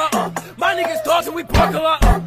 Uh. My niggas tossing, we park a lot. Uh.